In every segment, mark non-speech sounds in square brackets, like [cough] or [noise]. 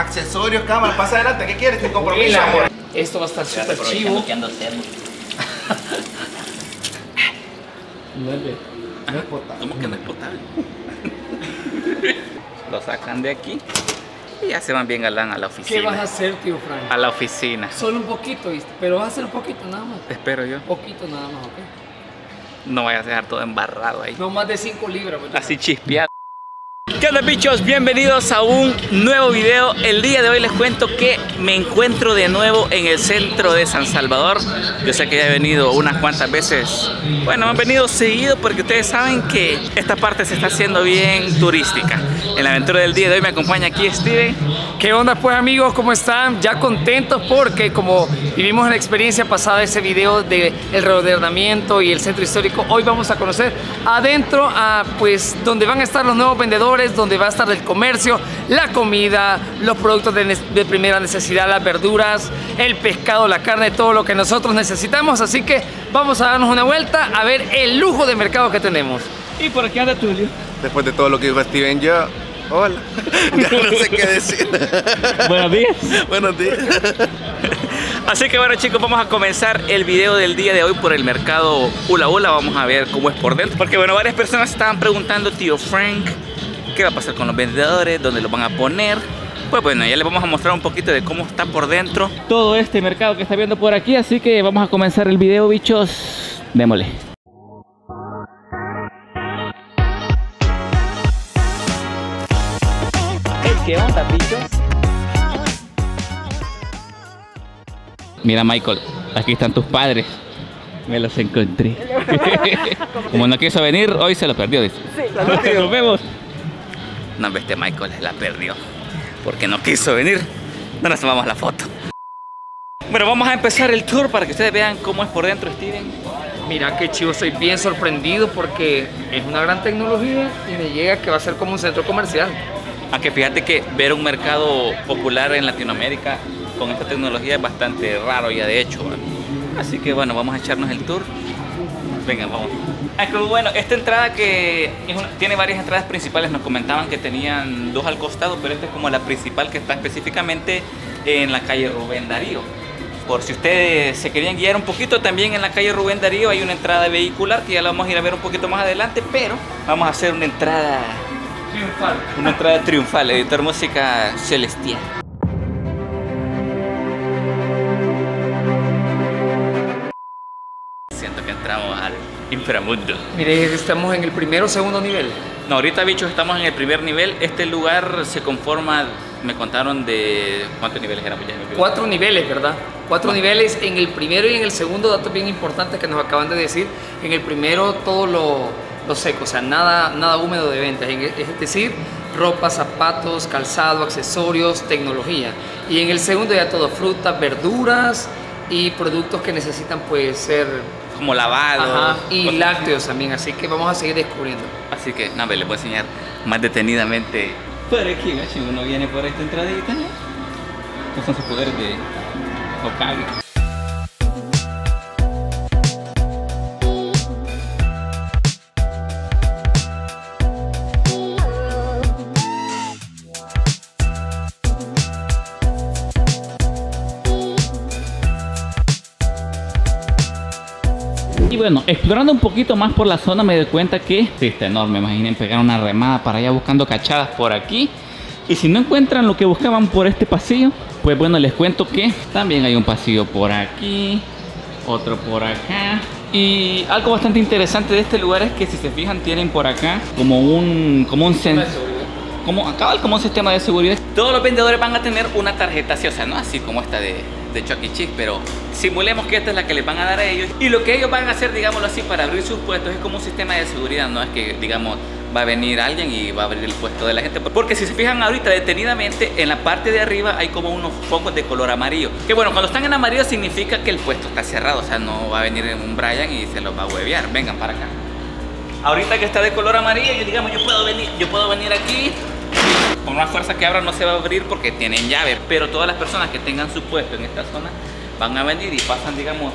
accesorios, cámaras. Pase adelante, ¿qué quieres? Sin compromiso, amor. Esto va a estar súper chivo. que ando cerdo. [laughs] ¿Cómo que no es potable? [laughs] Lo sacan de aquí y ya se van bien galán a la ¿Qué vas a oficina. hacer, tío Frank? A la oficina. Solo un poquito, ¿viste? Pero vas a hacer un poquito nada más. Espero yo. Poquito nada más, ¿ok? No vayas a dejar todo embarrado ahí. No más de 5 libras. pues, Así chispeado. ¿Qué onda bichos? Bienvenidos a un nuevo video. El día de hoy les cuento que me encuentro de nuevo en el centro de San Salvador. Yo sé que ya he venido unas cuantas veces. Bueno, han venido seguido porque ustedes saben que esta parte se está haciendo bien turística. En la aventura del día de hoy me acompaña aquí Steven. ¿Qué onda pues amigos? ¿Cómo están? Ya contentos porque como vivimos en la experiencia pasada ese video de el reordenamiento y el centro histórico, hoy vamos a conocer adentro a pues donde van a estar los nuevos vendedores, donde va a estar el comercio, la comida, los productos de, ne- de primera necesidad, las verduras, el pescado, la carne, todo lo que nosotros necesitamos. Así que vamos a darnos una vuelta a ver el lujo de mercado que tenemos. Y por aquí anda Tulio. Después de todo lo que dijo Steven, yo. Hola. [laughs] ya no sé qué decir. Buenos días. [laughs] Buenos días. Así que bueno chicos, vamos a comenzar el video del día de hoy por el mercado Ula Ula. Vamos a ver cómo es por dentro. Porque bueno, varias personas estaban preguntando, tío Frank, ¿qué va a pasar con los vendedores? ¿Dónde los van a poner? Pues bueno, ya les vamos a mostrar un poquito de cómo está por dentro. Todo este mercado que está viendo por aquí, así que vamos a comenzar el video, bichos. Démosle. ¿Qué onda, bichos? Mira, Michael, aquí están tus padres. Me los encontré. [laughs] [laughs] Como no quiso venir, hoy se lo perdió. Dice. [laughs] Nos vemos. No, este Michael la perdió. Porque no quiso venir. No nos tomamos la foto. Bueno, vamos a empezar el tour para que ustedes vean cómo es por dentro, Steven. Mira qué chivo, estoy bien sorprendido porque es una gran tecnología y me llega que va a ser como un centro comercial. Aunque fíjate que ver un mercado popular en Latinoamérica con esta tecnología es bastante raro ya de hecho. Así que bueno, vamos a echarnos el tour. Venga, vamos. Ah, que bueno, esta entrada que una- tiene varias entradas principales, nos comentaban que tenían dos al costado, pero esta es como la principal que está específicamente en la calle Rubén Darío. Por si ustedes se querían guiar un poquito, también en la calle Rubén Darío hay una entrada vehicular que ya la vamos a ir a ver un poquito más adelante, pero vamos a hacer una entrada Triunfal. una entrada triunfal, editor música celestial. Inframundo. Mire, estamos en el primero o segundo nivel. No, ahorita bichos estamos en el primer nivel. Este lugar se conforma, me contaron de cuántos niveles olvidé. Cuatro niveles, ¿verdad? Cuatro niveles en el primero y en el segundo, datos bien importantes que nos acaban de decir. En el primero todo lo, lo seco, o sea, nada, nada húmedo de venta, en- es decir, ropa, zapatos, calzado, accesorios, tecnología. Y en el segundo ya todo, frutas, verduras y productos que necesitan pues ser Como lavado. Ajá, y cosas- lácteos también, así que vamos a seguir descubriendo. Así que, ve, les voy a enseñar más detenidamente. Por aquí, gacho, uno viene por esta entradita, ¿no? Estos son sus poderes de Hokage. Bueno, explorando un poquito más por la zona me doy cuenta que sí, está enorme. Imaginen pegar una remada para allá buscando cachadas por aquí. Y si no encuentran lo que buscaban por este pasillo, pues bueno, les cuento que también hay un pasillo por aquí, otro por acá. Y algo bastante interesante de este lugar es que si se fijan tienen por acá como un como un como acá como un sistema de seguridad. Todos los vendedores van a tener una tarjeta así, o sea, no así como esta de, de Chuck E. Cheese, pero simulemos que esta es la que les van a dar a ellos. Y lo que ellos van a hacer, digámoslo así, para abrir sus puestos es como un sistema de seguridad, no es que, digamos, va a venir alguien y va a abrir el puesto de la gente. Porque si se fijan ahorita detenidamente, en la parte de arriba hay como unos focos de color amarillo. Que bueno, cuando están en amarillo significa que el puesto está cerrado, o sea, no va a venir un Brian y se los va a huevear. Vengan para acá. Ahorita que está de color amarillo, yo digamos, yo puedo venir, yo puedo venir aquí. Con una fuerza que abra no se va a abrir porque tienen llave, pero todas las personas que tengan su puesto en esta zona van a venir y pasan, digamos,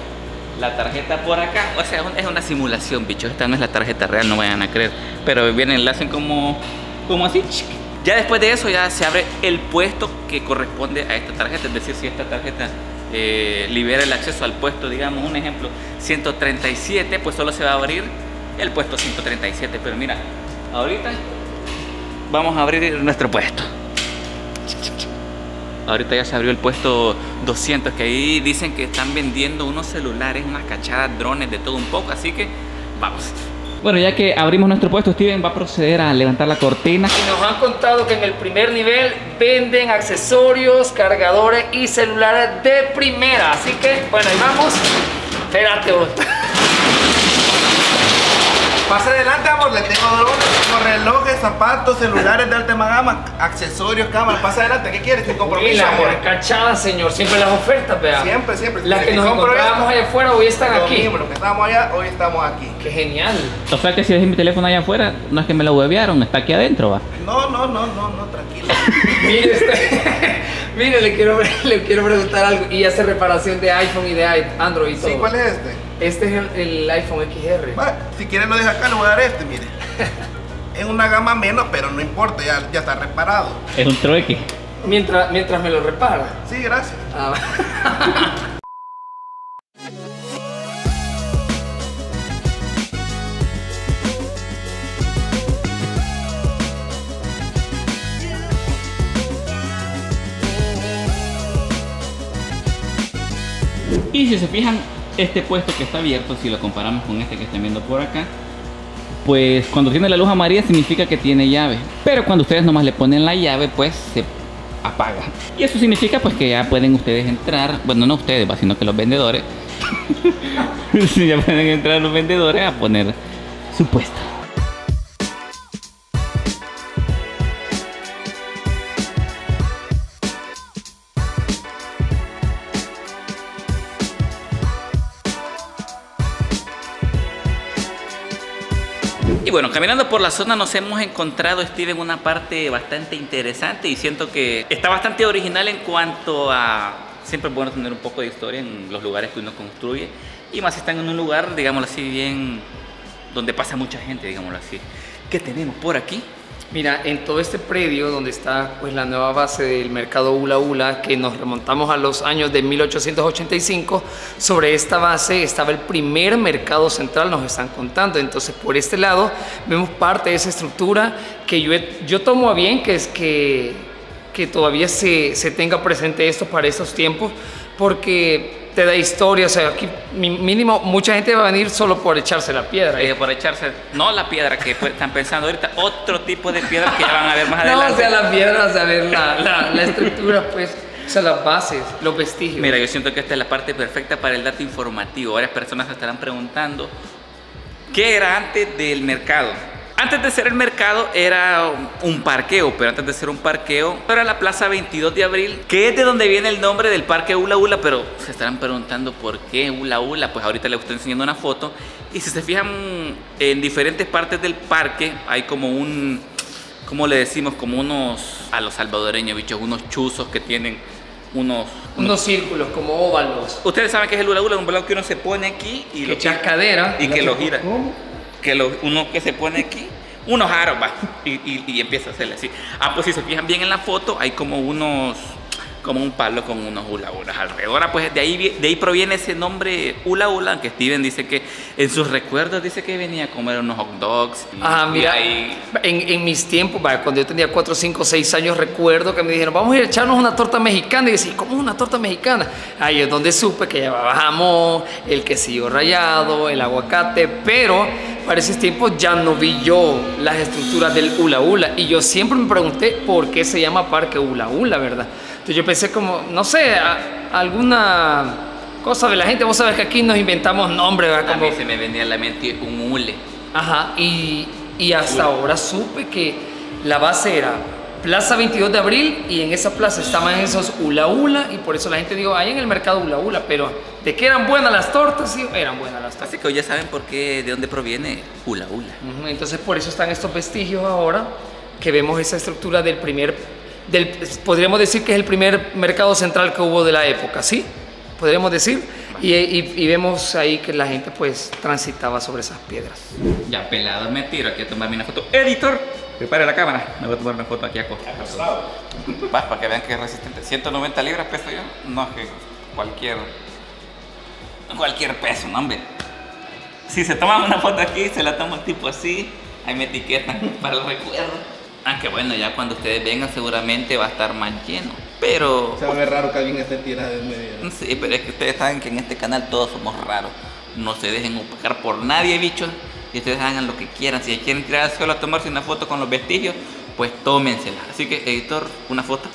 la tarjeta por acá. O sea, es una simulación, bichos. Esta no es la tarjeta real, no vayan a creer. Pero vienen, la hacen como, como así. Ya después de eso ya se abre el puesto que corresponde a esta tarjeta. Es decir, si esta tarjeta eh, libera el acceso al puesto, digamos, un ejemplo, 137, pues solo se va a abrir el puesto 137. Pero mira, ahorita vamos a abrir nuestro puesto. Ahorita ya se abrió el puesto 200, que ahí dicen que están vendiendo unos celulares, unas cachadas, drones, de todo un poco. Así que vamos. Bueno, ya que abrimos nuestro puesto, Steven va a proceder a levantar la cortina. Y nos han contado que en el primer nivel venden accesorios, cargadores y celulares de primera. Así que, bueno, ahí vamos. Espérate vos. Pase adelante, amor, le tengo drones, tengo relojes, zapatos, celulares de alta gama, accesorios, cámaras. Pasa adelante, ¿qué quieres? Sin compromiso. amor. cachada, señor, siempre las ofertas, vea. Siempre, siempre. Las que nos encontrábamos allá afuera hoy están aquí. Mismo, los que estábamos allá, hoy estamos aquí. Qué genial. O sea que si dejé mi teléfono allá afuera, no es que me lo huevearon, está aquí adentro, va. No, no, no, no, no, tranquilo. [laughs] Mire, este, [laughs] mire, le quiero, [laughs] le quiero preguntar algo. Y hace reparación de iPhone y de Android y todo. Sí, ¿cuál es este? Este es el, iPhone XR. si quieren lo deja acá, le voy a dar este, mire. [laughs] es una gama menos, pero no importa, ya, ya está reparado. Es un trueque. Mientras, mientras me lo repara. Sí, gracias. Ah. [laughs] y si se fijan, este puesto que está abierto, si lo comparamos con este que están viendo por acá, pues cuando tiene la luz amarilla significa que tiene llave. Pero cuando ustedes nomás le ponen la llave, pues se apaga. Y eso significa pues que ya pueden ustedes entrar, bueno no ustedes, sino que los vendedores, [laughs] ya pueden entrar los vendedores a poner su puesto. Caminando por la zona nos hemos encontrado, Steve, en una parte bastante interesante y siento que está bastante original en cuanto a... Siempre es bueno tener un poco de historia en los lugares que uno construye y más si están en un lugar, digámoslo así, bien... donde pasa mucha gente, digámoslo así. ¿Qué tenemos por aquí? Mira, en todo este predio donde está pues, la nueva base del mercado Ula Ula, que nos remontamos a los años de 1885, sobre esta base estaba el primer mercado central, nos están contando. Entonces, por este lado, vemos parte de esa estructura que yo, yo tomo a bien, que es que, que todavía se, se tenga presente esto para estos tiempos, porque te da historia, o sea, aquí mínimo mucha gente va a venir solo por echarse la piedra. Eh, por echarse, no la piedra que pues, están pensando ahorita, otro tipo de piedra que ya van a ver más adelante. [laughs] No, o sea, la piedra, o sea, ver la, la, estructura, pues, o sea, las bases, los vestigios. Mira, yo siento que esta es la parte perfecta para el dato informativo. Varias personas se estarán preguntando, ¿qué era antes del mercado? Antes de ser el mercado era un parqueo, pero antes de ser un parqueo era la Plaza 22 de Abril, que es de donde viene el nombre del parque Ula Ula, pero se estarán preguntando por qué Ula Ula, pues ahorita les estoy enseñando una foto. Y si se fijan en diferentes partes del parque hay como un, ¿cómo le decimos? Como unos, a los salvadoreños, bichos, unos chuzos que tienen unos, unos, círculos como óvalos. Ustedes saben que es el hula hula, un balón que uno se pone aquí y que lo cadera y que lo gira. Que uno que se pone aquí unos aros, va, y, empieza a hacerle así. Ah, pues si se fijan bien en la foto, hay como unos, como un palo con unos hula hulas alrededor. Pues de ahí, de ahí proviene ese nombre hula hula, que Steven dice que en sus recuerdos dice que venía a comer unos hot dogs. ah, mira, en, en, mis tiempos, cuando yo tenía 4, 5, 6 años, recuerdo que me dijeron, vamos a ir a echarnos una torta mexicana. Y decía, ¿cómo una torta mexicana? Ahí es donde supe que llevaba jamón, el quesillo rallado, el aguacate, pero para esos tiempos ya no vi yo las estructuras del Ula Ula y yo siempre me pregunté por qué se llama Parque Ula Ula, ¿verdad? Entonces yo pensé como, no sé, alguna cosa de la gente, vos sabes que aquí nos inventamos nombres, ¿verdad? Como... A mí se me venía a la mente un hule. Ajá, y, y hasta ahora supe que la base era Plaza 22 de Abril y en esa plaza estaban esos hula hula y por eso la gente dijo, ahí en el mercado hula hula, pero de que eran buenas las tortas, sí, eran buenas las tortas. Así que hoy ya saben por qué, de dónde proviene hula hula. Entonces por eso están estos vestigios ahora, que vemos esa estructura del primer, del, podríamos decir que es el primer mercado central que hubo de la época, ¿sí? Podríamos decir. Y, y- y vemos ahí que la gente pues transitaba sobre esas piedras. Ya pelado, me tiro aquí a tomarme una foto. Editor, prepare la cámara. Me voy a tomar una foto aquí acostado. Va, para que vean que es resistente. 190 libras peso yo. No, es que cualquier. Cualquier peso, no, hombre. Si se toman una foto aquí, se la toman tipo así. Ahí me etiquetan para el recuerdo. Aunque bueno, ya cuando ustedes vengan, seguramente va a estar más lleno. Pero. Se va a ver raro que alguien esté tirado en medio. Sí, pero es que ustedes saben que en este canal todos somos raros. No se dejen opacar por nadie, bichos. Y ustedes hagan lo que quieran. Si quieren tirar al suelo a tomarse una foto con los vestigios, pues tómensela. Así que, editor, una foto.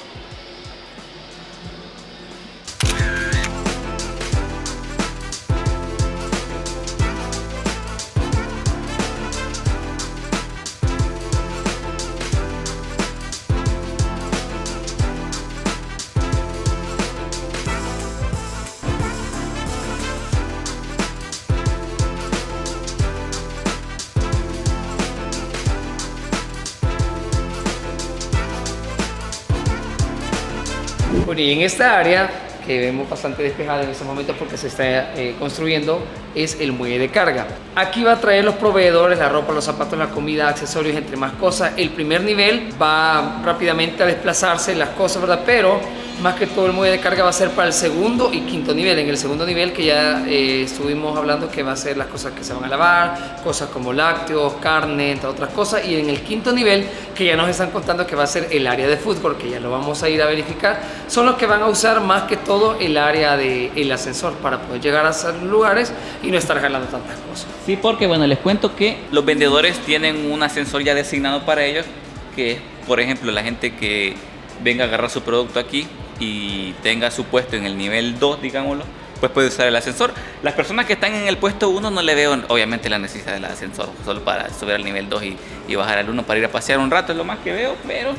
Y en esta área que vemos bastante despejada en estos momentos porque se está eh, construyendo es el muelle de carga. Aquí va a traer los proveedores, la ropa, los zapatos, la comida, accesorios, entre más cosas. El primer nivel va rápidamente a desplazarse las cosas, ¿verdad? Pero más que todo el muelle de carga va a ser para el segundo y quinto nivel. En el segundo nivel que ya eh, estuvimos hablando que va a ser las cosas que se van a lavar, cosas como lácteos, carne, entre otras cosas. Y en el quinto nivel que ya nos están contando que va a ser el área de fútbol, que ya lo vamos a ir a verificar, son los que van a usar más que todo el área del ascensor para poder llegar a esos lugares y no estar jalando tantas cosas. Sí, porque bueno, les cuento que los vendedores tienen un ascensor ya designado para ellos, que es, por ejemplo, la gente que venga a agarrar su producto aquí y tenga su puesto en el nivel 2, digámoslo, pues puede usar el ascensor. Las personas que están en el puesto 1 no le veo obviamente la necesidad del ascensor, solo para subir al nivel 2 y, y bajar al 1 para ir a pasear un rato, es lo más que veo, pero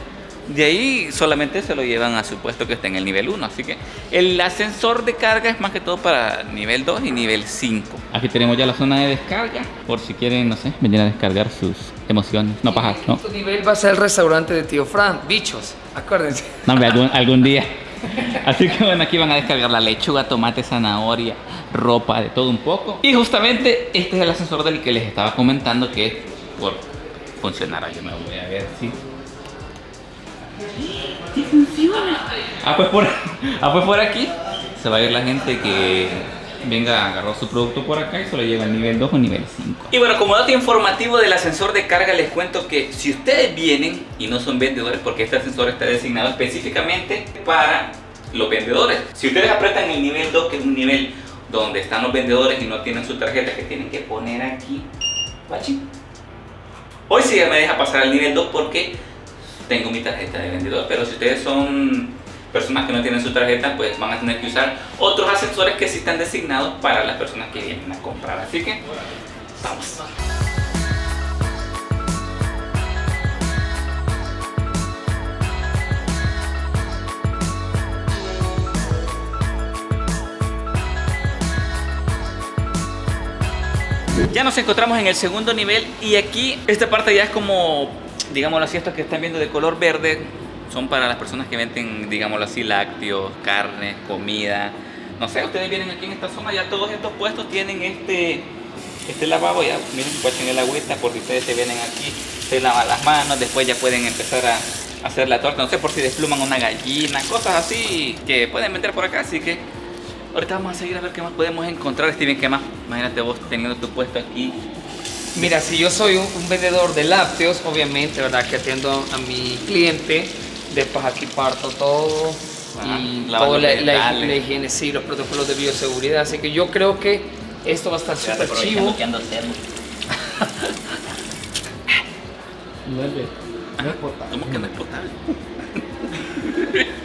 de ahí solamente se lo llevan a su puesto que está en el nivel 1. Así que el ascensor de carga es más que todo para nivel 2 y nivel 5. Aquí tenemos ya la zona de descarga, por si quieren, no sé, venir a descargar sus emociones. No pajas, ¿no? quinto nivel va a ser el restaurante de Tío Fran, bichos, acuérdense. No, hombre, algún, algún día. Así que bueno, aquí van a descargar la lechuga, tomate, zanahoria, ropa, de todo un poco. Y justamente este es el ascensor del que les estaba comentando que por funcionar. Yo me voy a ver si. Sí funciona. Ah, pues por, [laughs] ah, pues por aquí se va a ir la gente que venga a agarrar su producto por acá y se lo lleva al nivel 2 o nivel 5. Y bueno, como dato informativo del ascensor de carga, les cuento que si ustedes vienen y no son vendedores, porque este ascensor está designado específicamente para los vendedores. Si ustedes apretan el nivel 2, que es un nivel donde están los vendedores y no tienen su tarjeta que tienen que poner aquí. Hoy sí me deja pasar al nivel 2 porque tengo mi tarjeta de vendedor, pero si ustedes son personas que no tienen su tarjeta, pues van a tener que usar otros ascensores que sí están designados para las personas que vienen a comprar. Así que, vamos. Ya nos encontramos en el segundo nivel y aquí esta parte ya es como, digámoslo así, estos que están viendo de color verde son para las personas que venden, digámoslo así, lácteos, carne, comida. No sé, ustedes vienen aquí en esta zona, ya todos estos puestos tienen este, este lavabo, ya miren, echen el agüita por si ustedes se vienen aquí, se lavan las manos, después ya pueden empezar a hacer la torta, no sé, por si despluman una gallina, cosas así que pueden vender por acá, así que ahorita vamos a seguir a ver qué más podemos encontrar, Steven, qué más, imagínate vos teniendo tu puesto aquí. Mira, si yo soy un, un vendedor de lácteos, obviamente, ¿verdad? Que atiendo a mi cliente, después aquí parto todo Ah, y toda la, la- vegetales. la higiene, sí, los protocolos de bioseguridad. Así que yo creo que esto va a estar súper chivo. que ando cerdo. [laughs] No es de- no es potable. ¿Cómo que no es potable?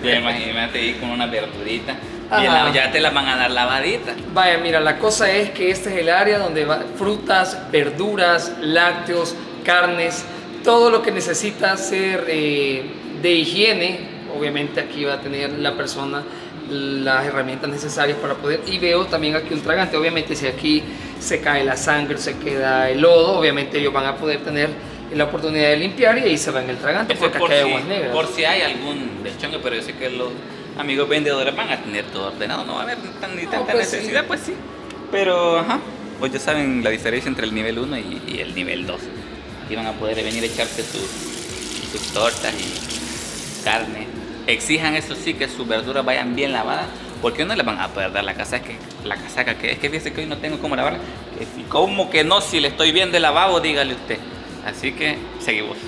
Ya imagínate ahí con una verdurita. Ajá. Y la- ya te la van a dar lavadita. Vaya, mira, la cosa es que este es el área donde va frutas, verduras, lácteos, carnes, todo lo que necesita ser eh, de higiene. Obviamente aquí va a tener la persona las herramientas necesarias para poder y veo también aquí un tragante obviamente si aquí se cae la sangre se queda el lodo obviamente ellos van a poder tener la oportunidad de limpiar y ahí se va en el tragante porque por aquí hay si, aguas negras por si hay algún deschongue, pero yo sé que los, amigos vendedores van a tener todo ordenado, no va a haber tan, ni tanta pues sí. necesidad, pues sí. Pero, ajá, pues ya saben la diferencia entre el nivel 1 y, y el nivel 2. Aquí van a poder venir a echarse sus, sus tortas y carne. Exijan eso sí que sus verduras vayan bien lavadas, porque no les van a poder dar la casaca, la casaca que es que fíjese que hoy no tengo cómo lavarla. ¿Cómo que no? Si le estoy bien de lavado, dígale usted. Así que seguimos.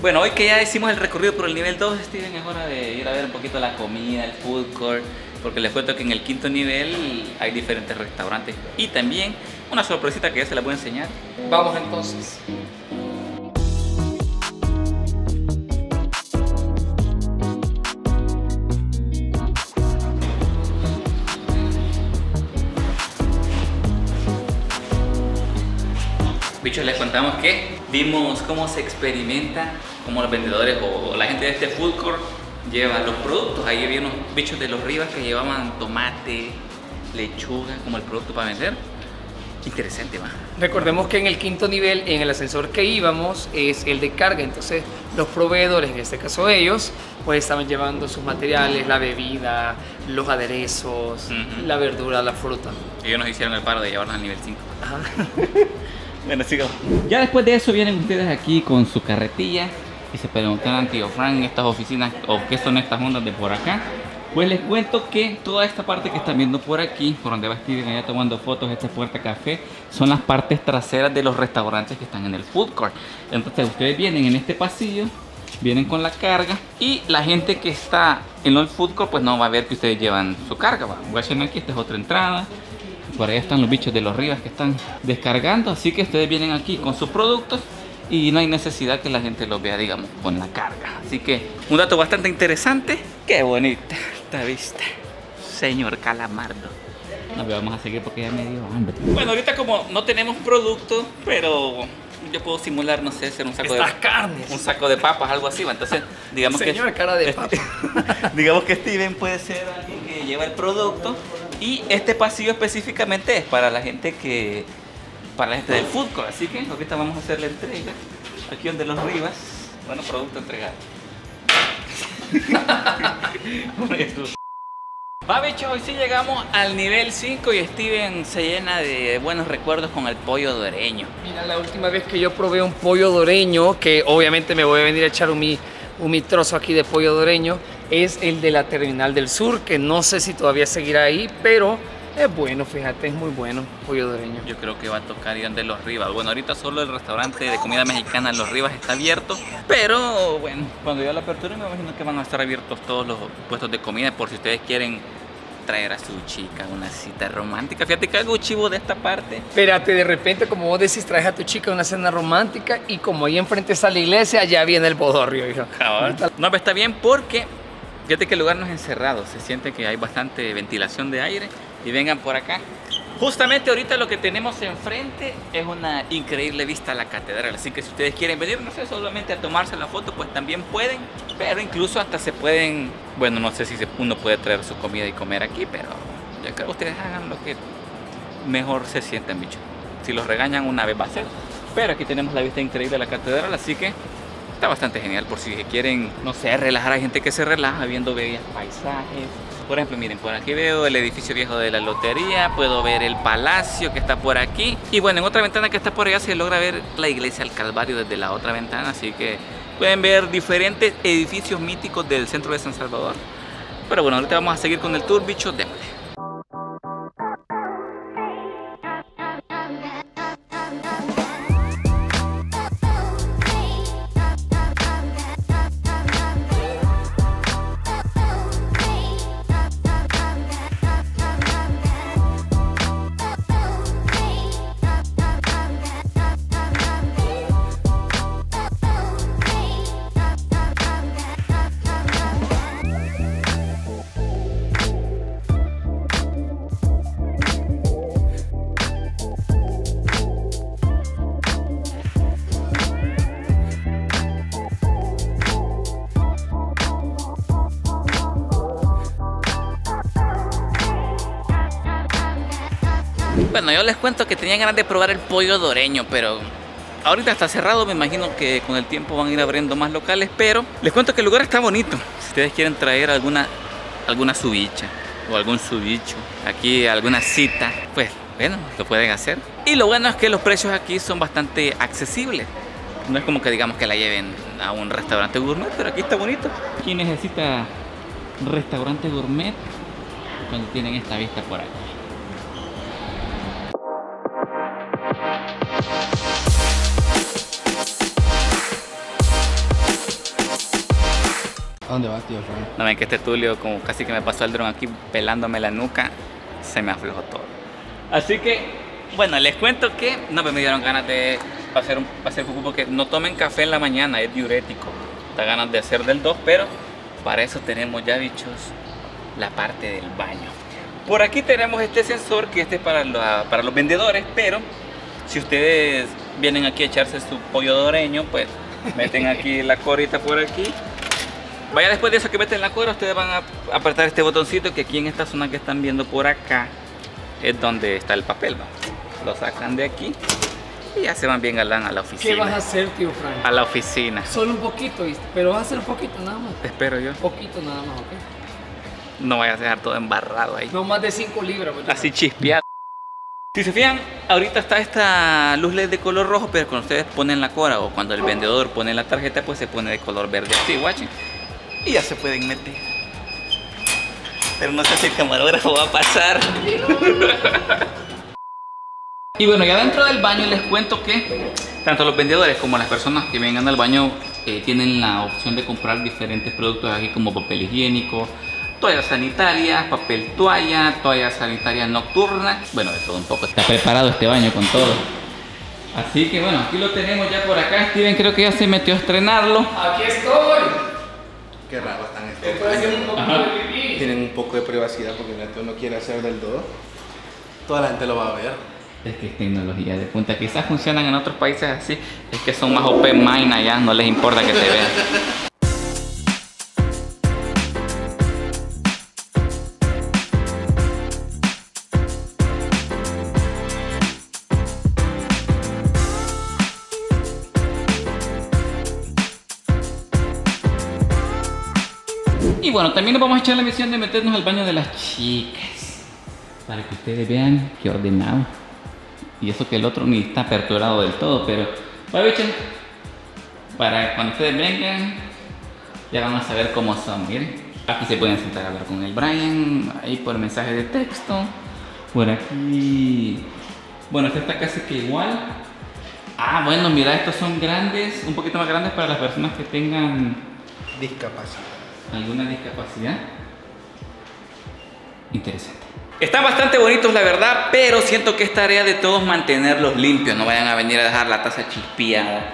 Bueno, hoy que ya hicimos el recorrido por el nivel 2, Steven, es hora de ir a ver un poquito la comida, el food court, porque les cuento que en el quinto nivel hay diferentes restaurantes y también una sorpresita que ya se la voy a enseñar. Vamos entonces. Bichos, les contamos que vimos cómo se experimenta, cómo los vendedores o la gente de este food court lleva los productos. Ahí había unos bichos de los Rivas que llevaban tomate, lechuga como el producto para vender. Interesante, va. Recordemos que en el quinto nivel, en el ascensor que íbamos, es el de carga. Entonces, los proveedores, en este caso ellos, pues estaban llevando sus materiales, la bebida, los aderezos, la verdura, la fruta. Ellos nos hicieron el paro de llevarnos al nivel 5. Ajá. [laughs] Bueno, sigamos. Ya después de eso vienen ustedes aquí con su carretilla y se preguntarán, tío Frank, estas oficinas o qué son estas ondas de por acá. Pues les cuento que toda esta parte que están viendo por aquí, por donde va Steven allá tomando fotos, esta puerta café, son las partes traseras de los restaurantes que están en el food court. Entonces ustedes vienen en este pasillo, vienen con la carga y la gente que está en el food court pues no va a ver que ustedes llevan su carga. Va. Guachen aquí, esta es otra entrada. Por ahí están los bichos de los Rivas que están descargando, así que ustedes vienen aquí con sus productos y no hay necesidad que la gente los vea, digamos, con la carga. Así que un dato bastante interesante. Qué bonita esta vista, señor Calamardo. Nos vamos a seguir porque ya me dio hambre. Bueno, ahorita como no tenemos producto, pero yo puedo simular, no sé, hacer un saco Estas de carnes. un saco de papas, algo así. Entonces, digamos que Señor, cara de papa. [laughs] digamos que Steven puede ser alguien que lleva el producto y este pasillo específicamente es para la gente que para la gente del food court así que ahorita vamos a hacer la entrega aquí donde los Rivas bueno producto entregado Va bicho, hoy sí llegamos al nivel 5 y Steven se llena de buenos recuerdos con el pollo doreño. Mira, la última vez que yo probé un pollo doreño, que obviamente me voy a venir a echar un mi, un mi trozo aquí de pollo doreño, es el de la Terminal del Sur, que no sé si todavía seguirá ahí, pero es bueno, fíjate, es muy bueno, pollo doreño. Yo creo que va a tocar ir de los Rivas. Bueno, ahorita solo el restaurante de comida mexicana Los Rivas está abierto. Pero bueno, cuando ya la apertura me imagino que van a estar abiertos todos los puestos de comida por si ustedes quieren traer a su chica una cita romántica. Fíjate que algo chivo de esta parte. Espérate, de repente, como vos decís, traes a tu chica a una cena romántica y como ahí enfrente está la iglesia, ya viene el bodorrio, hijo. No, pero está bien porque fíjate que el lugar no es encerrado. Se siente que hay bastante ventilación de aire. Y vengan por acá. Justamente ahorita lo que tenemos enfrente es una increíble vista a la catedral. Así que si ustedes quieren venir, no sé, solamente a tomarse la foto, pues también pueden. Pero incluso hasta se pueden, bueno, no sé si uno puede traer su comida y comer aquí, pero yo creo que ustedes hagan lo que mejor se sientan, bicho. Si los regañan una vez va a ser. Pero aquí tenemos la vista increíble de la catedral, así que está bastante genial por si quieren, no sé, relajar. Hay gente que se relaja viendo bellos paisajes. Por ejemplo, miren, por aquí veo el edificio viejo de la lotería, puedo ver el palacio que está por aquí. Y bueno, en otra ventana que está por allá se logra ver la iglesia del Calvario desde la otra ventana, así que pueden ver diferentes edificios míticos del centro de San Salvador. Pero bueno, ahorita vamos a seguir con el tour, bicho, démosle. Bueno, yo les cuento que tenía ganas de probar el pollo doreño, pero ahorita está cerrado. Me imagino que con el tiempo van a ir abriendo más locales, pero les cuento que el lugar está bonito. Si ustedes quieren traer alguna, alguna subicha o algún subicho, aquí alguna cita, pues bueno, lo pueden hacer. Y lo bueno es que los precios aquí son bastante accesibles. No es como que digamos que la lleven a un restaurante gourmet, pero aquí está bonito. ¿Quién necesita restaurante gourmet? Cuando tienen esta vista por aquí. ¿A dónde vas, tío Frank? No ven que este Tulio, como casi que me pasó el dron aquí pelándome la nuca, se me aflojó todo. Así que, bueno, les cuento que no me dieron ganas de hacer un hacer porque no tomen café en la mañana, es diurético. Da ganas de hacer del 2, pero para eso tenemos ya bichos la parte del baño. Por aquí tenemos este sensor que este es para, la- para los vendedores, pero si ustedes vienen aquí a echarse su pollo doreño, pues meten aquí la corita por aquí Vaya después de eso que meten la cuerda, ustedes van a apretar este botoncito que aquí en esta zona que están viendo por acá es donde está el papel. ¿va? Lo sacan de aquí y ya se van bien a la, a la ¿Qué vas a oficina. hacer, tío Frank? A la oficina. Solo un poquito, ¿viste? pero vas a hacer un poquito nada más. Espero yo. Poquito nada más, ¿ok? No vayas a dejar todo embarrado ahí. No más de 5 libras. pues, Así chispeado. Si se fijan, ahorita está esta luz LED de color rojo, pero cuando ustedes ponen la cora o cuando el vendedor pone la tarjeta, pues se pone de color verde así, guachen. Y ya se pueden meter. Pero no sé si el camarógrafo va a pasar. [laughs] Y bueno, ya dentro del baño les cuento que tanto los vendedores como las personas que vengan al baño eh, tienen la opción de comprar diferentes productos aquí como papel higiénico, toallas sanitarias, papel toalla, toallas sanitarias nocturnas, bueno, de todo un poco. Está preparado este baño con todo. Así que bueno, aquí lo tenemos ya por acá. Steven creo que ya se metió a estrenarlo. Aquí estoy. Qué raro están estos. Un. Tienen un poco de privacidad porque mira, tú no quieres hacer del todo. Toda la gente lo va a ver. Es que es tecnología de punta. Quizás funcionan en otros países así. Es que son más open mind allá, no les importa que se vean. Bueno, también nos vamos a echar la misión de meternos al baño de las chicas. Para que ustedes vean qué ordenado. Y eso que el otro ni está aperturado del todo, pero... Para cuando ustedes vengan, ya van a saber cómo son, miren. Aquí se pueden sentar a hablar con el Brian, ahí por mensaje de texto. Por aquí... Bueno, este está casi que igual. Ah, bueno, mira, estos son grandes, un poquito más grandes para las personas que tengan Discapacidad. Alguna discapacidad. Interesante. Están bastante bonitos, la verdad, pero siento que es tarea de todos mantenerlos limpios. No vayan a venir a dejar la taza chispeada.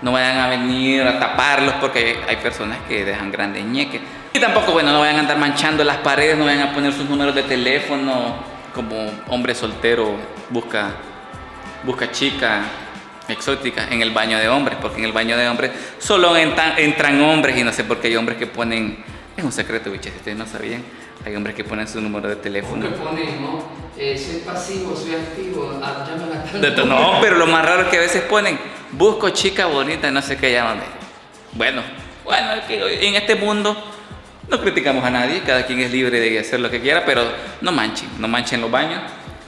No vayan a venir a taparlos porque hay personas que dejan grandes ñeques. Y tampoco, bueno, no vayan a andar manchando las paredes, no vayan a poner sus números de teléfono como hombre soltero busca, busca chica exótica en el baño de hombres, porque en el baño de hombres solo entran, entran hombres y no sé por qué hay hombres que ponen, es un secreto, bichos, si ustedes no sabían, hay hombres que ponen su número de teléfono. Que ponen, ¿no? Eh, soy pasivo, soy activo, ah, No, [laughs] pero lo más raro es que a veces ponen, busco chica bonita, no sé qué llámame. Bueno, bueno, es que en este mundo no criticamos a nadie, cada quien es libre de hacer lo que quiera, pero no manchen, no manchen los baños.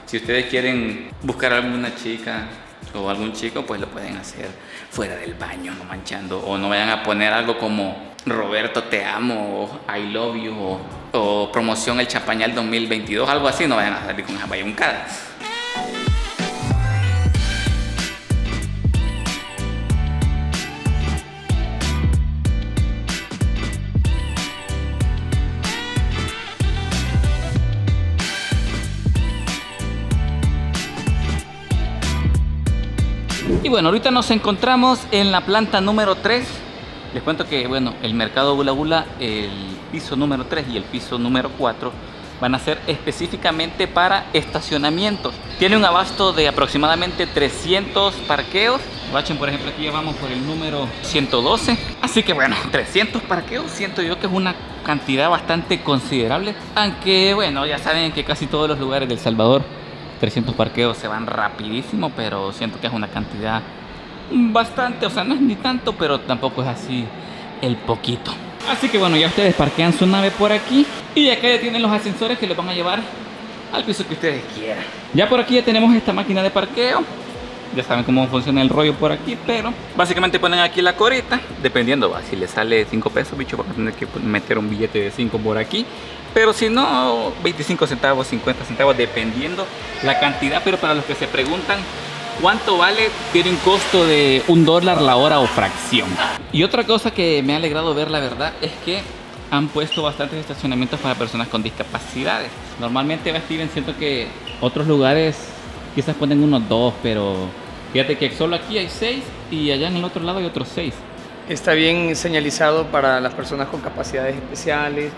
Si ustedes quieren buscar alguna chica o algún chico, pues lo pueden hacer fuera del baño, no manchando. O no vayan a poner algo como Roberto te amo, o I love you, o, promoción el champañal 2022, algo así, no vayan a salir con esas bayuncadas. Y bueno, ahorita nos encontramos en la planta número 3. Les cuento que, bueno, el mercado Bula Bula, el piso número 3 y el piso número 4 van a ser específicamente para estacionamientos. Tiene un abasto de aproximadamente 300 parqueos. Bachen, por ejemplo, aquí ya vamos por el número 112. Así que bueno, [laughs] 300 parqueos siento yo que es una cantidad bastante considerable. Aunque bueno, ya saben que casi todos los lugares del Salvador 300 parqueos se van rapidísimo, pero siento que es una cantidad bastante, o sea, no es ni tanto, pero tampoco es así el poquito. Así que bueno, ya ustedes parquean su nave por aquí y acá ya tienen los ascensores que los van a llevar al piso que ustedes quieran. Ya por aquí ya tenemos esta máquina de parqueo. Ya saben cómo funciona el rollo por aquí, pero básicamente ponen aquí la corita, dependiendo, va, si le sale 5 pesos, bicho, van a tener que meter un billete de 5 por aquí. Pero si no, 25 centavos, 50 centavos, dependiendo la cantidad. Pero para los que se preguntan, ¿Cuánto vale? Tiene un costo de un dólar la hora o fracción. Y otra cosa que me ha alegrado ver, la verdad, es que han puesto bastantes estacionamientos para personas con discapacidades. Normalmente, Steven, siento que otros lugares quizás ponen unos dos, pero fíjate que solo aquí hay seis y allá en el otro lado hay otros seis. Está bien señalizado para las personas con capacidades especiales,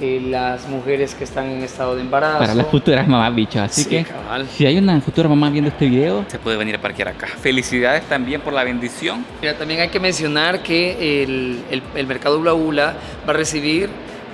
eh, las mujeres que están en estado de embarazo. Para las futuras mamás, bicho. Así Sí, que cabal. si hay una futura mamá viendo este video, se puede venir a parquear acá. Felicidades también por la bendición. Mira, también hay que mencionar que el, el, el mercado Ula Ula va a recibir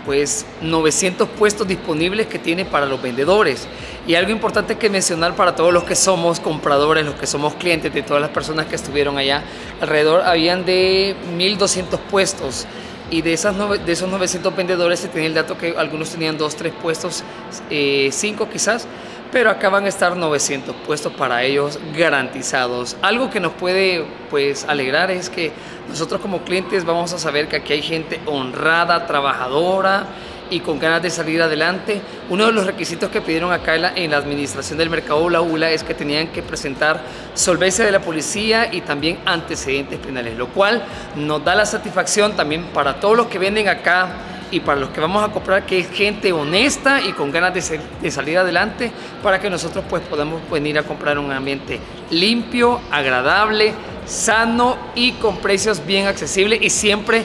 pues 900 puestos disponibles que tiene para los vendedores. Y algo importante que mencionar para todos los que somos compradores, los que somos clientes de todas las personas que estuvieron allá, alrededor habían de 1200 puestos. Y de, esas de esos 900 vendedores se tenía el dato que algunos tenían 2, 3 puestos, 5 quizás, pero acá van a estar 900 puestos para ellos garantizados. Algo que nos puede pues alegrar es que nosotros como clientes vamos a saber que aquí hay gente honrada, trabajadora y con ganas de salir adelante. Uno de los requisitos que pidieron acá en la, en la administración del mercado Ula Ula es que tenían que presentar solvencia de la policía y también antecedentes penales, lo cual nos da la satisfacción también para todos los que venden acá y para los que vamos a comprar que es gente honesta y con ganas de, de salir adelante para que nosotros pues podamos venir a comprar un ambiente limpio, agradable, sano y con precios bien accesibles y siempre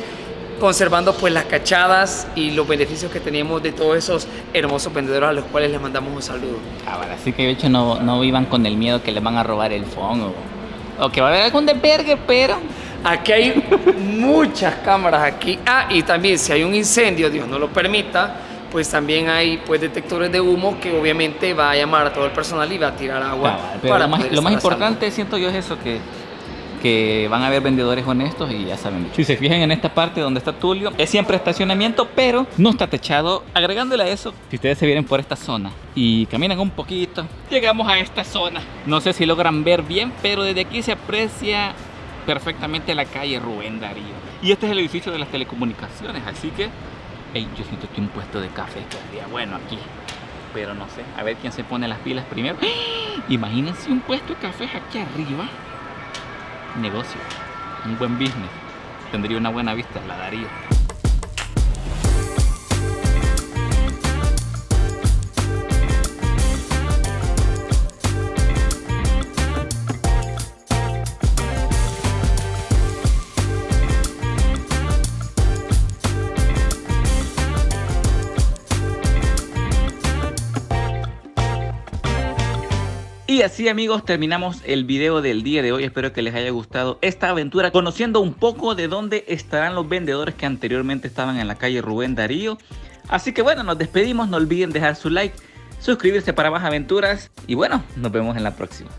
conservando pues las cachadas y los beneficios que tenemos de todos esos hermosos vendedores a los cuales les mandamos un saludo. Ah, vale, así que de hecho no, no vivan con el miedo que les van a robar el phone o, o que va a haber algún desvergue, pero Aquí hay muchas cámaras aquí. Ah, y también si hay un incendio, Dios no lo permita, pues también hay pues detectores de humo que obviamente va a llamar a todo el personal y va a tirar agua. Ah, vale, pero lo más, lo importante siento yo es eso que que van a haber vendedores honestos y ya saben. Si se fijan en esta parte donde está Tulio, es siempre estacionamiento, pero no está techado. Agregándole a eso, si ustedes se vienen por esta zona y caminan un poquito, llegamos a esta zona. No sé si logran ver bien, pero desde aquí se aprecia perfectamente la calle Rubén Darío. Y este es el edificio de las telecomunicaciones, así que ey, yo siento que un puesto de café quedaría bueno aquí. Pero no sé, a ver quién se pone las pilas primero. Imagínense un puesto de café aquí arriba negocio, un buen business, tendría una buena vista, la daría. Y así amigos terminamos el video del día de hoy. Espero que les haya gustado esta aventura conociendo un poco de dónde estarán los vendedores que anteriormente estaban en la calle Rubén Darío. Así que bueno, nos despedimos. No olviden dejar su like, suscribirse para más aventuras y bueno, nos vemos en la próxima.